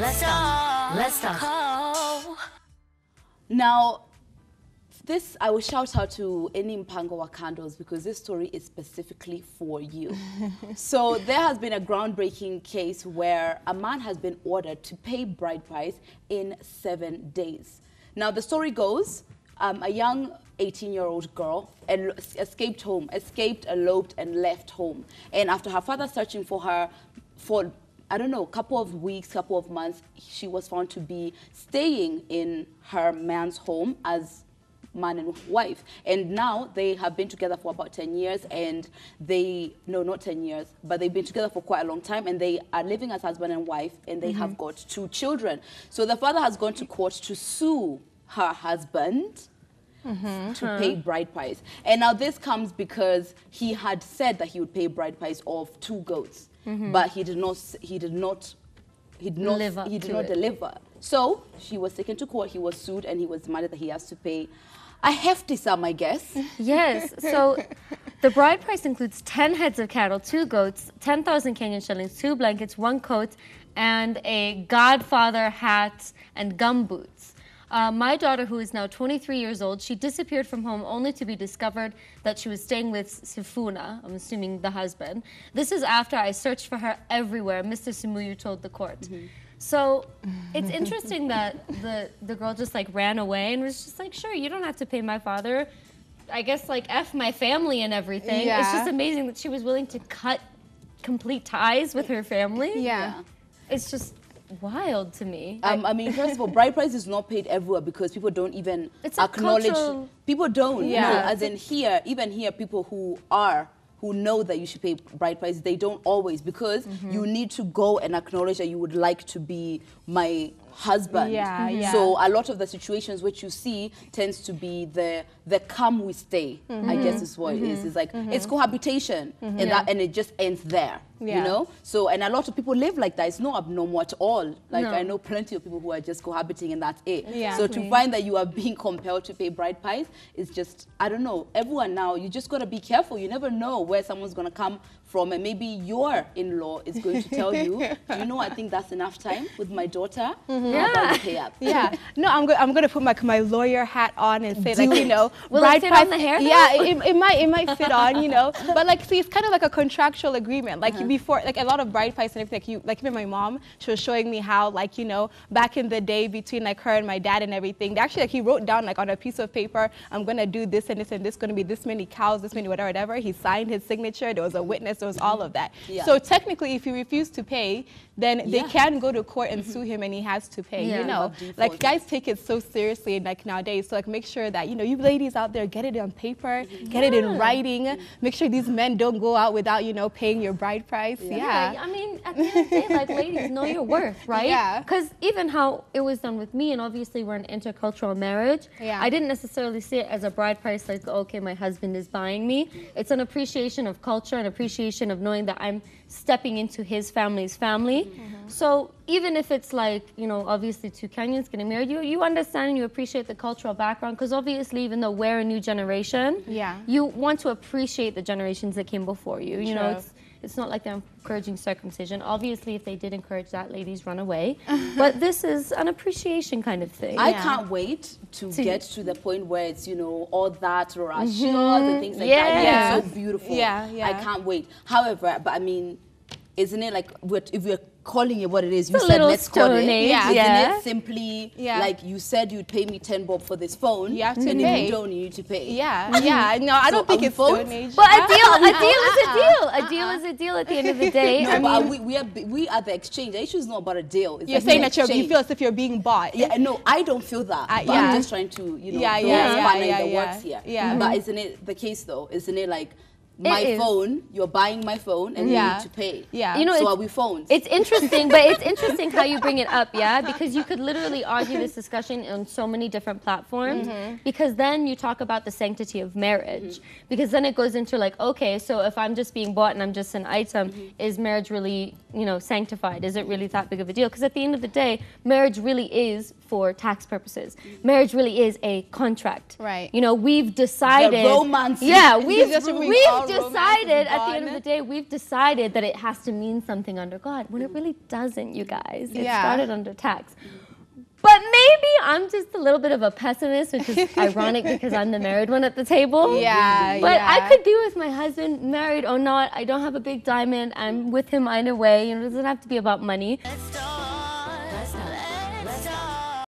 Let's talk. Let's talk. Now, this I will shout out to any Mpango wa kandos because this story is specifically for you. so there has been a groundbreaking case where a man has been ordered to pay bride price in seven days. Now the story goes, um, a young 18-year-old girl el- escaped home, escaped, eloped, and left home. And after her father searching for her for I don't know, a couple of weeks, couple of months, she was found to be staying in her man's home as man and wife. And now they have been together for about 10 years and they, no, not 10 years, but they've been together for quite a long time and they are living as husband and wife and they have mm-hmm. got two children. So the father has gone to court to sue her husband mm-hmm. to pay bride price. And now this comes because he had said that he would pay bride price of two goats, Mm-hmm. but he did not. He did not. He did not. Live up he did not it. deliver. So she was taken to court. He was sued, and he was demanded that he has to pay a hefty sum, I guess. Yes. So the bride price includes 10 heads of cattle, two goats, 10,000 Kenyan shillings, two blankets, one coat, and a godfather hat and gum boots. Uh, my daughter, who is now 23 years old, she disappeared from home only to be discovered that she was staying with Sifuna, I'm assuming the husband. This is after I searched for her everywhere, Mr. Simuyu told the court. So it's interesting that the, the girl just like ran away and was just like, sure, you don't have to pay my father. I guess like F my family and everything. It's just amazing that she was willing to cut complete ties with her family. Yeah. It's just wild to me. Um, I mean, first of all, bride price is not paid everywhere because people don't even It's acknowledge. cultural- People don't. Yeah. No, as in here, even here, people who are who know that you should pay bride price, they don't always because Mm-hmm. you need to go and acknowledge that you would like to be my husband. Yeah, Mhm. yeah. So a lot of the situations which you see tends to be the the come we stay. Mm-hmm. I guess is what it is. It's like it's cohabitation, and that and it just ends there. You know. So and a lot of people live like that. It's not abnormal at all. Like No. I know plenty of people who are just cohabiting and that's it. Yeah. So to find that you are being compelled to pay bride price is just I don't know. Everyone now you just gotta be careful. You never know where someone's gonna come from and maybe your in-law is going to tell you, you know, I think that's enough time with my daughter. How about you pay up? Yeah. No, I'm go- I'm gonna put my my lawyer hat on and say Do like you know, Will it fit on the hair, though? Yeah, it, it might it might fit on you know, but like see, it's kind of like a contractual agreement. Like Uh-huh. before, like a lot of bride price and everything. Like you, like even my mom, she was showing me how like you know back in the day between like her and my dad and everything. They actually like he wrote down like on a piece of paper, I'm gonna do this and this and this, gonna be this many cows, this many whatever whatever. He signed his signature. There was a witness. All of that. Yeah. So technically, if you refuse to pay, then they Yeah. Mm-hmm. can go to court and sue him, and he has to pay. Yeah. You know, like guys take it so seriously like nowadays. So like make sure that you know you ladies out there get it on paper, get it in writing. Make sure these men don't go out without you know paying your bride price. Yeah. Yeah, I mean, at the end of the day, like, ladies, know your worth, right? Yeah. Because even how it was done with me, and obviously we're an intercultural marriage, Yeah. I didn't necessarily see it as a bride price, like, okay, my husband is buying me. It's an appreciation of culture, an appreciation of knowing that I'm stepping into his family's family. Mm-hmm. So even if it's like, you know, obviously two Kenyans getting married, you, you understand and you appreciate the cultural background, because obviously, even though we're a new generation, Yeah. you want to appreciate the generations that came before you. You know, it's it's not like they're encouraging circumcision. Obviously, if they did encourage that, ladies run away. but this is an appreciation kind of thing. I Yeah. can't wait to, To- get to the point where it's, you know, all that rush and mm-hmm. things like Yes. that. Yeah. Yeah. so beautiful. Yeah, yeah. I can't wait. However, but I mean, isn't it like if we're calling it what it is, you It's said let's call it. Age, Isn't yeah. it simply Yeah. like you said you'd pay me 10 bob for this phone? You have to and pay. if you don't, you need to pay. Yeah, yeah. No, I So don't think it's we both? Stone Age. but a deal, a deal is a deal. A deal is a deal at the end of the day. No, I mean, we, we, are, we are the exchange. The issue is not about a deal. It's You're like saying that you're, you feel as if you're being bought. Yeah, no, I don't feel that. Uh, but yeah. I'm just trying to, you know, Yeah, yeah, yeah, yeah, the yeah. here. Yeah. But isn't it the case though? Isn't it like my phone, you're buying my phone and Yeah. you need to pay. Yeah. You know, so are we phones? It's interesting, but it's interesting how you bring it up, yeah? Because you could literally argue this discussion on so many different platforms. Mm-hmm. Because then you talk about the sanctity of marriage. Mm-hmm. Because then it goes into like, okay, so if I'm just being bought and I'm just an item, mm-hmm. is marriage really, you know, sanctified? Is it really that big of a deal? Because at the end of the day, marriage really is for tax purposes. Marriage really is a contract. Right. You know, we've decided. romance. Yeah, we've, just remove we've decided at the end of the day, we've decided that it has to mean something under God when it really doesn't, you guys. It Yeah. started under tax. But maybe I'm just a little bit of a pessimist, which is ironic because I'm the married one at the table. Yeah, But I could be with my husband, married or not. I don't have a big diamond. I'm with him either way. You know, it doesn't have to be about money. Let's talk.